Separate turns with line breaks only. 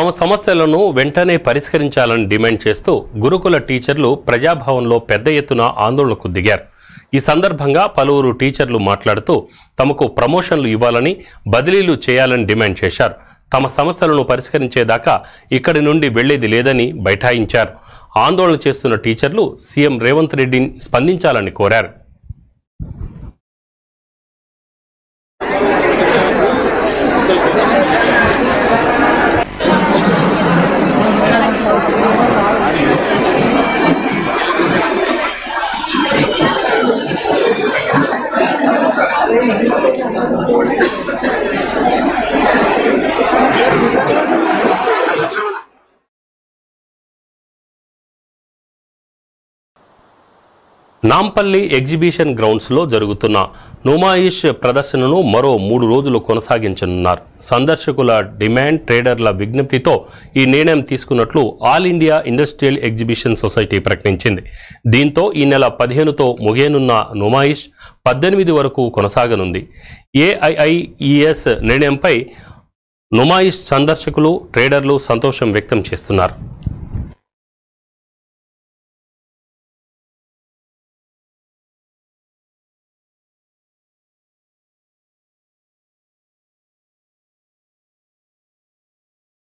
తమ సమస్యలను వెంటనే పరిష్కరించాలని డిమాండ్ చేస్తూ గురుకుల టీచర్లు ప్రజాభవన్లో పెద్ద ఎత్తున ఆందోళనకు దిగారు. ఈ సందర్భంగా పలువురు టీచర్లు మాట్లాడుతూ తమకు ప్రమోషన్లు ఇవ్వాలని బదిలీలు చేయాలని డిమాండ్ చేశారు. తమ సమస్యలను పరిష్కరించేదాకా ఇక్కడి నుండి వెళ్ళేది లేదని బైఠాయించారు. ఆందోళన చేస్తున్న టీచర్లు సీఎం రేవంత్ రెడ్డిని స్పందించాలని కోరారు. Thank. నాంపల్లి ఎగ్జిబిషన్ గ్రౌండ్స్లో జరుగుతున్న నుమాయిష్ ప్రదర్శనను మరో మూడు రోజులు కొనసాగించనున్నారు. సందర్శకుల డిమాండ్ ట్రేడర్ల విజ్ఞప్తితో ఈ నిర్ణయం తీసుకున్నట్లు all India industrial exhibition society ప్రకటించింది. దీంతో ఈ నెల పదిహేనుతో ముగియనున్న నుమాయిష్ పద్దెనిమిది వరకు కొనసాగనుంది. ఏఐఐఈఎస్ నిర్ణయంపై నుమాయిష్ సందర్శకులు ట్రేడర్లు సంతోషం వ్యక్తం చేస్తున్నారు.